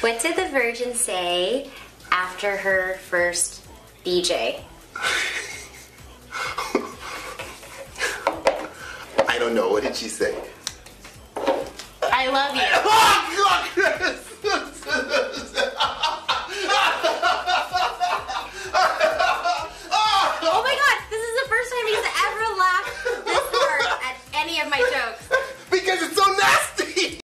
What did the Virgin say after her first BJ? I don't know. What did she say? I love you. Oh, God. Oh my this is the first time he's ever laughed this hard at any of my jokes.